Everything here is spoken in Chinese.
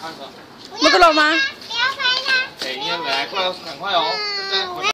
换手。那个了吗？不要拍。哎，你要来，过来，赶快哦。